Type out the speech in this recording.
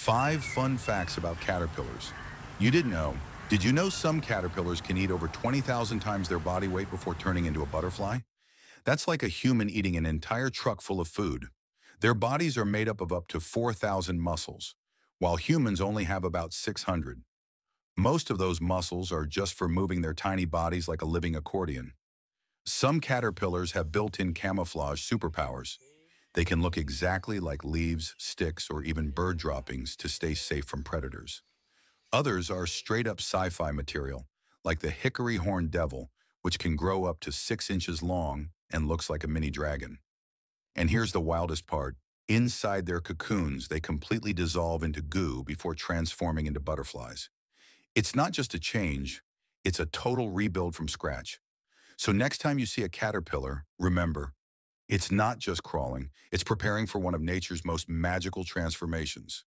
Five fun facts about caterpillars. You didn't know. Did you know some caterpillars can eat over 20,000 times their body weight before turning into a butterfly? That's like a human eating an entire truck full of food. Their bodies are made up of up to 4,000 muscles, while humans only have about 600. Most of those muscles are just for moving their tiny bodies like a living accordion. Some caterpillars have built-in camouflage superpowers. They can look exactly like leaves, sticks, or even bird droppings to stay safe from predators. Others are straight-up sci-fi material, like the hickory horned devil, which can grow up to six inches long and looks like a mini dragon. And here's the wildest part. Inside their cocoons, they completely dissolve into goo before transforming into butterflies. It's not just a change, it's a total rebuild from scratch. So next time you see a caterpillar, remember, it's not just crawling, it's preparing for one of nature's most magical transformations.